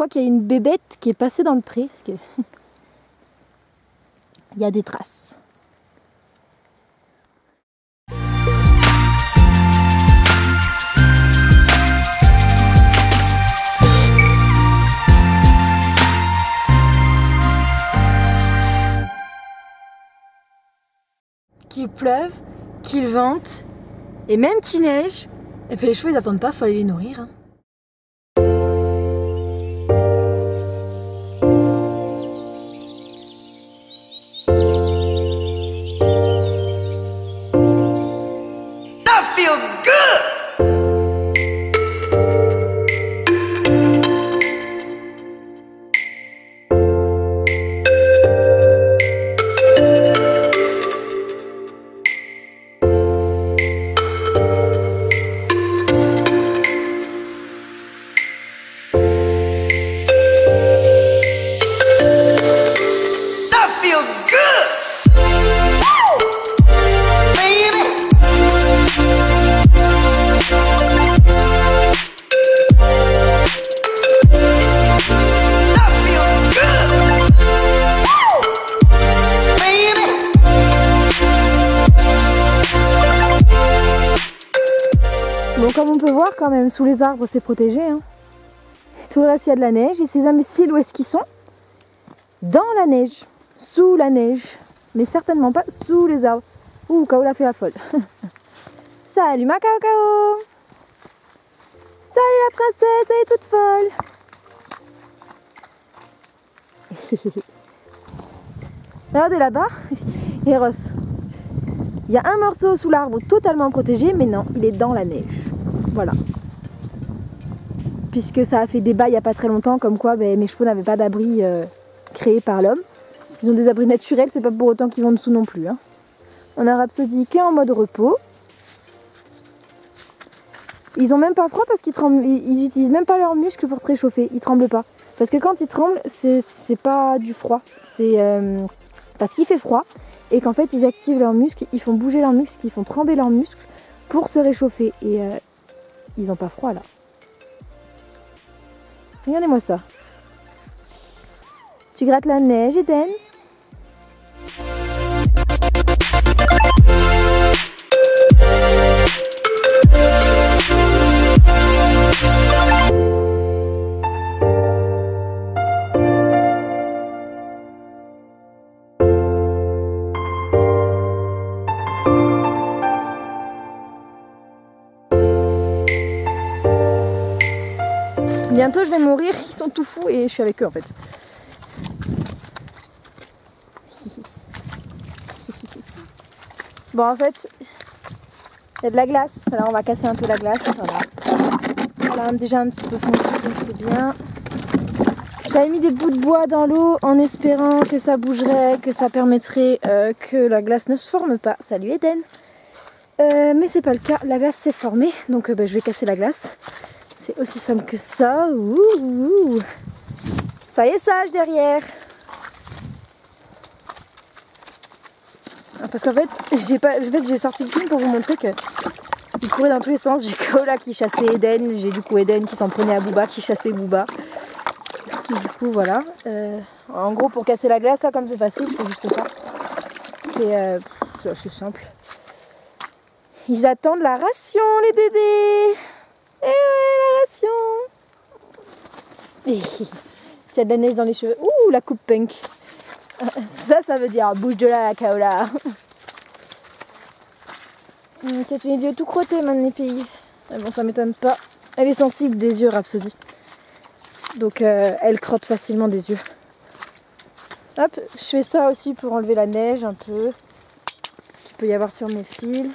crois qu'il y a une bébête qui est passée dans le pré. Parce que il y a des traces. Qu'il pleuve, qu'il vente, et même qu'il neige, et puis les chevaux ils attendent pas, faut aller les nourrir. hein. Quand même, sous les arbres c'est protégé. Hein. Tout le reste il y a de la neige. Et ces imbéciles, où est-ce qu'ils sont? Dans la neige, sous la neige. Mais certainement pas sous les arbres. Ouh, Kaola fait la folle. Salut ma Kao Kao Salut la princesse, elle est toute folle Regardez là-bas, Eros. Il y a un morceau sous l'arbre totalement protégé, mais non, il est dans la neige. Voilà. Puisque ça a fait débat il n'y a pas très longtemps, comme quoi ben, mes chevaux n'avaient pas d'abri euh, créé par l'homme. Ils ont des abris naturels, c'est pas pour autant qu'ils vont dessous non plus. On a Rhapsody qui est en mode repos. Ils ont même pas froid parce qu'ils tremblent, utilisent même pas leurs muscles pour se réchauffer, ils tremblent pas. Parce que quand ils tremblent, c'est pas du froid, c'est euh, parce qu'il fait froid et qu'en fait ils activent leurs muscles, ils font bouger leurs muscles, ils font trembler leurs muscles pour se réchauffer et euh, ils ont pas froid là. Regardez-moi ça. Tu grattes la neige, Eden? Bientôt je vais mourir, ils sont tout fous et je suis avec eux en fait. Bon en fait, il y a de la glace, alors on va casser un peu la glace, voilà. Déjà un petit peu fondu, donc c'est bien. J'avais mis des bouts de bois dans l'eau en espérant que ça bougerait, que ça permettrait euh, que la glace ne se forme pas. Salut Eden Euh, Mais c'est pas le cas, la glace s'est formée, donc euh, bah, je vais casser la glace. C'est aussi simple que ça. Ouh, ouh. Est, sage derrière. Ah, Parce qu'en fait, j'ai pas, en fait, j'ai sorti le film pour vous montrer que il courait dans tous les sens. J'ai Kaola qui chassait Eden, j'ai du coup Eden qui s'en prenait à Booba, qui chassait Booba. Du coup, voilà. Euh, en gros, pour casser la glace, là, comme c'est facile, fais juste ça. C'est euh, c'est simple. Ils attendent la ration, les bébés. Eh ouais, la ration Il y a de la neige dans les cheveux. Ouh, la coupe punk Ça, ça veut dire bouge de la Kaola Hum, Peut-être les yeux tout crottés, les filles. Mais bon, ça m'étonne pas. Elle est sensible des yeux, Rhapsody. Donc, euh, elle crotte facilement des yeux. Hop, je fais ça aussi pour enlever la neige un peu. Qu'il peut y avoir sur mes fils.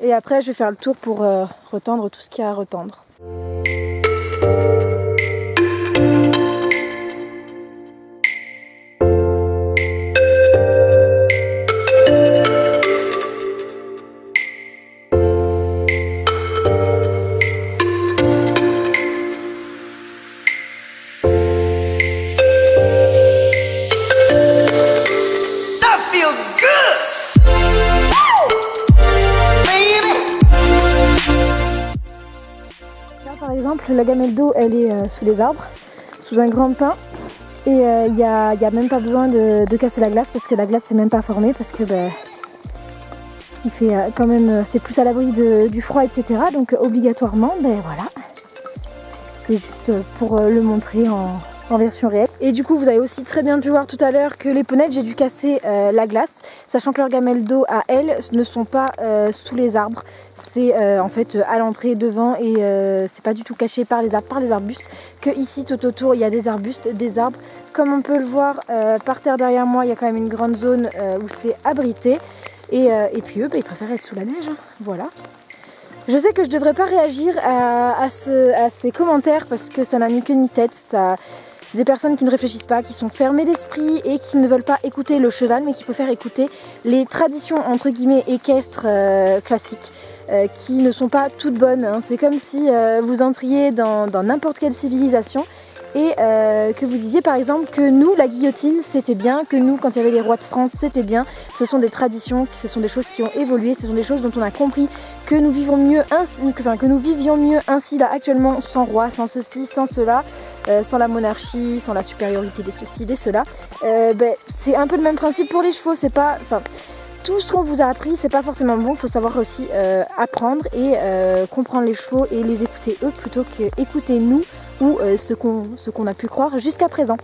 Et après, je vais faire le tour pour euh, retendre tout ce qu'il y a à retendre. Exemple, la gamelle d'eau, elle est euh, sous les arbres, sous un grand pin. Et il n'y a, même pas besoin de, casser la glace parce que la glace n'est même pas formée parce que ben, il fait euh, quand même, euh, c'est plus à l'abri du froid, etc. Donc euh, obligatoirement, ben voilà. C'est juste euh, pour euh, le montrer en version réelle. Et du coup, vous avez aussi très bien pu voir tout à l'heure que les ponnettes, j'ai dû casser euh, la glace, sachant que leurs gamelles d'eau à elles ne sont pas euh, sous les arbres. C'est euh, en fait à l'entrée devant et c'est pas du tout caché par les arbres, par les arbustes. Que ici, tout autour, il y a des arbustes, des arbres. Comme on peut le voir par terre derrière moi, il y a quand même une grande zone où c'est abrité. Et, puis eux, bah, ils préfèrent être sous la neige. hein. Voilà. Je sais que je devrais pas réagir à ces commentaires parce que ça n'a ni queue ni tête. Ça, c'est des personnes qui ne réfléchissent pas, qui sont fermées d'esprit et qui ne veulent pas écouter le cheval, mais qui préfèrent écouter les traditions entre guillemets équestres euh, classiques. euh, qui ne sont pas toutes bonnes. hein. C'est comme si euh, vous entriez dans dans n'importe quelle civilisation et euh, que vous disiez par exemple que nous, la guillotine, c'était bien, que nous, quand il y avait les rois de France, c'était bien. Ce sont des traditions, ce sont des choses qui ont évolué, ce sont des choses dont on a compris que nous vivons mieux que, que nous vivions mieux ainsi là actuellement sans roi, sans ceci, sans cela, euh, sans la monarchie, sans la supériorité des ceci, des cela. Euh, ben, c'est un peu le même principe pour les chevaux, c'est pas, enfin, tout ce qu'on vous a appris, c'est pas forcément bon. Il faut savoir aussi apprendre et comprendre les chevaux et les écouter eux plutôt qu'écouter nous ou euh, ce qu'on ce qu'on a pu croire jusqu'à présent.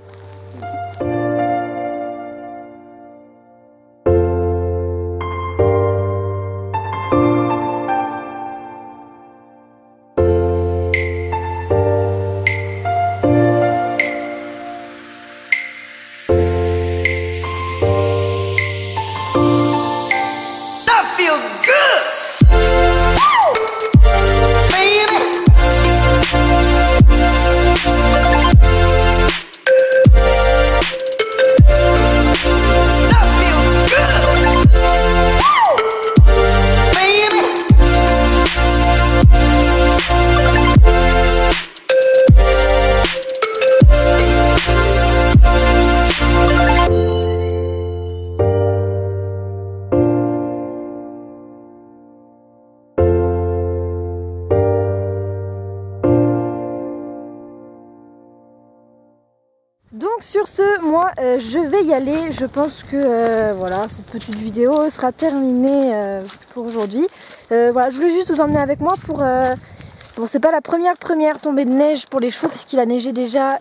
Sur ce, moi euh, je vais y aller. Je pense que euh, voilà, cette petite vidéo sera terminée euh, pour aujourd'hui. Voilà, je voulais juste vous emmener avec moi pour. bon, c'est pas la première première tombée de neige pour les chevaux puisqu'il a neigé déjà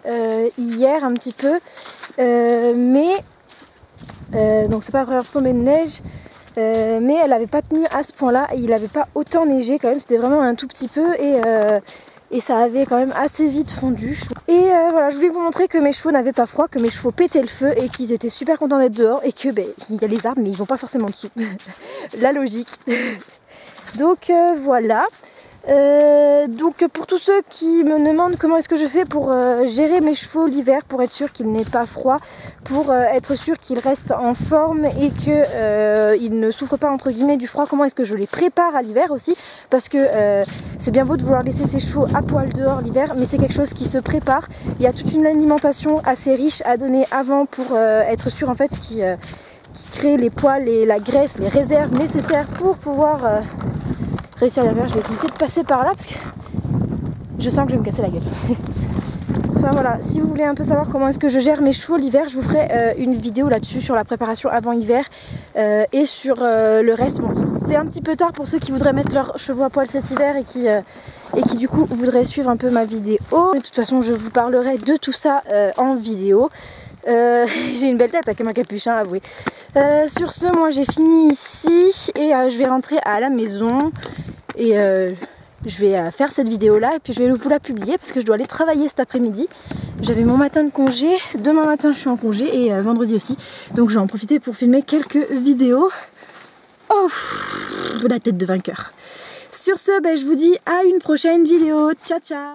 hier un petit peu, mais donc c'est pas la première tombée de neige. Mais elle n'avait pas tenu à ce point-là et il n'avait pas autant neigé quand même, c'était vraiment un tout petit peu et, et ça avait quand même assez vite fondu. Et euh, voilà, je voulais vous montrer que mes chevaux n'avaient pas froid, que mes chevaux pétaient le feu et qu'ils étaient super contents d'être dehors et que ben, il y a les arbres mais ils vont pas forcément dessous. La logique. Donc euh, voilà. Euh, donc pour tous ceux qui me demandent comment est-ce que je fais pour euh, gérer mes chevaux l'hiver, pour être sûr qu'il n'ait pas froid, pour euh, être sûr qu'ils restent en forme et qu'ils ne souffrent pas entre guillemets du froid, comment est-ce que je les prépare à l'hiver aussi, parce que c'est bien beau de vouloir laisser ses chevaux à poil dehors l'hiver, mais c'est quelque chose qui se prépare. Il y a toute une alimentation assez riche à donner avant pour être sûr en fait qui, qui crée les poils et la graisse, les réserves nécessaires pour pouvoir réussir l'hiver. Je vais essayer de passer par là parce que je sens que je vais me casser la gueule. Enfin voilà, si vous voulez un peu savoir comment est-ce que je gère mes chevaux l'hiver, je vous ferai euh, une vidéo là-dessus sur la préparation avant hiver euh, et sur euh, le reste. Bon, c'est un petit peu tard pour ceux qui voudraient mettre leurs chevaux à poil cet hiver et qui, et qui du coup voudraient suivre un peu ma vidéo. Mais de toute façon, je vous parlerai de tout ça en vidéo. J'ai une belle tête avec ma capuchin, avouez. Euh, sur ce, moi j'ai fini ici et je vais rentrer à la maison et euh, je vais euh, faire cette vidéo là et puis je vais vous la publier parce que je dois aller travailler cet après-midi. J'avais mon matin de congé, demain matin je suis en congé et euh, vendredi aussi. Donc je vais en profiter pour filmer quelques vidéos. Oh, la tête de vainqueur. Sur ce, ben, je vous dis à une prochaine vidéo. Ciao ciao